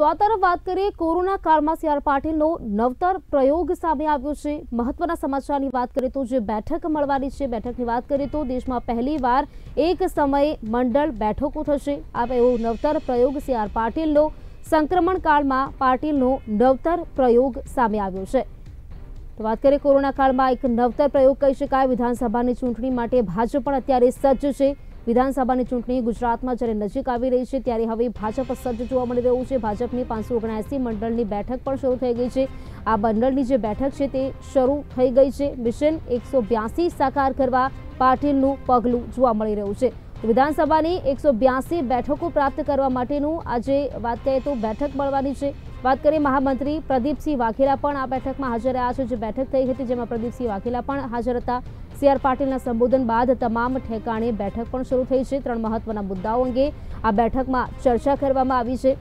તો આ તરફ વાત કરીએ કોરોના કાળમાં સી આર પાટીલનો નવતર પ્રયોગ સામે આવ્યો છે મહત્વના સમાચારની વાત કરીએ તો જે બેઠક મળવાની છે બેઠકની વાત કરીએ તો દેશમાં પહેલીવાર એક સમયે મંડળ બેઠકો થશે આ એવો નવતર પ્રયોગ સી આર પાટીલનો સંક્રમણ કાળમાં પાટીલનો નવતર પ્રયોગ સામે આવ્યો છે તો વાત કરીએ કોરોના કાળમાં એક નવતર પ્રયોગ કહી શકાય વિધાનસભાની ચૂંટણી માટે ભાજપ પણ અત્યારે સજ્જ છે વિધાનસભાની ચૂંટણી ગુજરાતમાં જ્યારે નજીક આવી રહી છે ત્યારે હવે ભાજપ સજ્જ જોવા મળી રહ્યું છે ભાજપની પાંચસો ઓગણએસી મંડળની બેઠક પણ શરૂ થઈ ગઈ છે આ મંડળની જે બેઠક છે તે શરૂ થઈ ગઈ છે મિશન એકસો બ્યાસી સાકાર કરવા પાટીલનું પગલું જોવા મળી રહ્યું છે વિધાનસભાની એકસો બ્યાસી બેઠકો પ્રાપ્ત કરવા માટેનું આજે વાત કરીએ તો બેઠક મળવાની છે વાત કરીએ મહામંત્રી પ્રદીપસિંહ વાઘેલા પણ આ બેઠકમાં હાજર રહ્યા છે જે બેઠક થઈ હતી જેમાં પ્રદીપસિંહ વાઘેલા પણ હાજર હતા સી આર પાટીલના સંબોધન બાદ તમામ ઠેકાણે બેઠક પણ શરૂ થઈ છે ત્રણ મહત્વના મુદ્દાઓ અંગે આ બેઠકમાં ચર્ચા કરવામાં આવી છે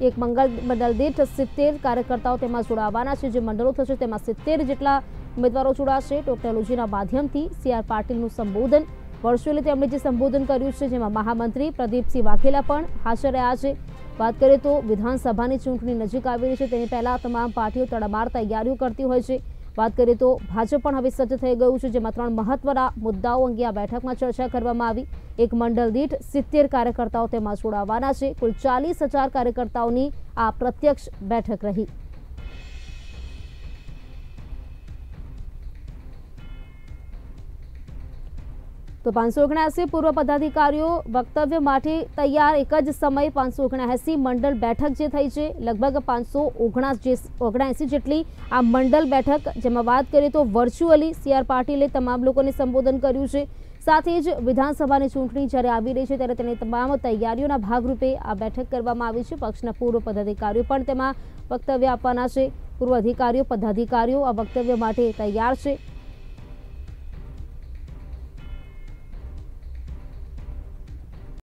એક મંગળ મંડળ દીઠ સિત્તેર કાર્યકર્તાઓ તેમાં જોડાવાના છે જે મંડળો થશે તેમાં સિત્તેર જેટલા ઉમેદવારો જોડાશે ટેકનોલોજીના માધ્યમથી સી આર પાટીલનું સંબોધન વર્ચ્યુઅલી તેમણે જે સંબોધન કર્યું છે જેમાં મહામંત્રી પ્રદીપસિંહ વાઘેલા પણ હાજર રહ્યા છે વાત કરીએ તો વિધાનસભાની ચૂંટણી નજીક આવી રહી છે તેની પહેલા તમામ પાર્ટીઓ તડામાર તૈયારીઓ કરતી હોય છે વાત કરીએ તો ભાજપ પણ હવે સજ્જ થઈ ગયું છે જેમાં ત્રણ મહત્વના મુદ્દાઓ અંગે આ બેઠકમાં ચર્ચા કરવામાં આવી એક મંડળ દીઠ સિત્તેર કાર્યકર્તાઓ તેમાં જોડાવાના છે કુલ ચાલીસ હજાર કાર્યકર્તાઓની આ પ્રત્યક્ષ બેઠક રહી તો પાંચસો ઓગણસી પૂર્વ પદાધિકારીઓ વક્તવ્ય માટે તૈયાર એક જ સમયે પાંચસો ઓગણસી મંડળ બેઠક જે થઈ છે, લગભગ પાંચસો ઓગણએસી જેટલી આ મંડળ બેઠક, જેમાં વાત કરીએ તો વર્ચ્યુઅલી સીઆર પાટીલે તમામ લોકોને સંબોધન કર્યું છે. સાથે જ વિધાનસભાની ચૂંટણી જ્યારે આવી રહી છે, ત્યારે તેની તમામ તૈયારીઓના ભાગરૂપે આ બેઠક કરવામાં આવી છે. પક્ષના પૂર્વ પદાધિકારીઓ પણ તેમાં વક્તવ્ય આપવાના છે. પૂર્વ અધિકારીઓ, પદાધિકારીઓ આ વક્તવ્ય માટે તૈયાર છે.